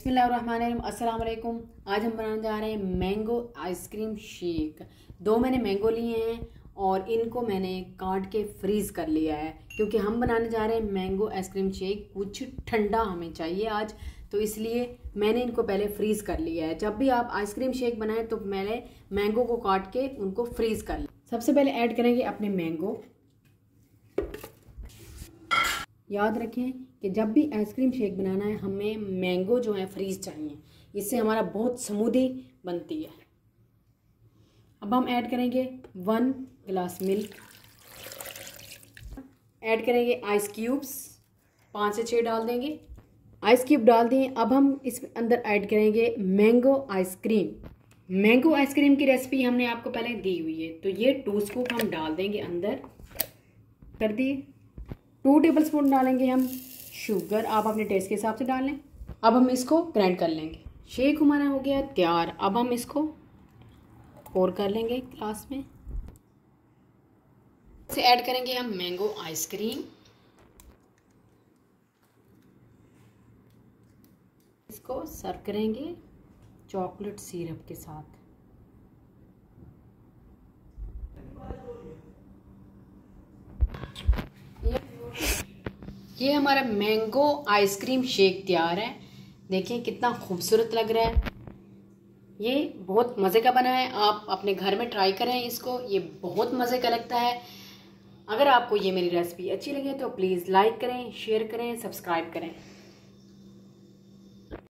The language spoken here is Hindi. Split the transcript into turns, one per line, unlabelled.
अस्सलाम आज हम बनाने जा रहे हैं मैंगो आइसक्रीम शेक। दो मैंने मैंगो लिए हैं और इनको मैंने काट के फ्रीज़ कर लिया है, क्योंकि हम बनाने जा रहे हैं मैंगो आइसक्रीम शेक। कुछ ठंडा हमें चाहिए आज तो इसलिए मैंने इनको पहले फ्रीज़ कर लिया है। जब भी आप आइसक्रीम शेक बनाएँ तो पहले मैंगो को काट के उनको फ्रीज़ कर लें। सबसे पहले ऐड करेंगे अपने मैंगो। याद रखें कि जब भी आइसक्रीम शेक बनाना है, हमें मैंगो जो है फ्रीज चाहिए। इससे हमारा बहुत समूदी बनती है। अब हम ऐड करेंगे वन गिलास मिल्क। ऐड करेंगे आइस क्यूब्स पाँच से छः डाल देंगे। आइस क्यूब डाल दिए अब हम इस अंदर ऐड करेंगे mango ice cream mango ice cream की रेसिपी हमने आपको पहले दी हुई है। तो ये टू स्कूप हम डाल देंगे अंदर। कर दिए। टू टेबल स्पून डालेंगे हम शुगर। आप अपने टेस्ट के हिसाब से डाल लें। अब हम इसको ग्राइंड कर लेंगे। शेक हमारा हो गया तैयार। अब हम इसको पोर कर लेंगे ग्लास में। से ऐड करेंगे हम मैंगो आइसक्रीम इसको सर्व करेंगे चॉकलेट सिरप के साथ। ये हमारा मैंगो आइसक्रीम शेक तैयार है। देखिए कितना खूबसूरत लग रहा है। ये बहुत मज़े का बना है। आप अपने घर में ट्राई करें इसको। ये बहुत मज़े का लगता है। अगर आपको ये मेरी रेसिपी अच्छी लगे तो प्लीज़ लाइक करें शेयर करें सब्सक्राइब करें।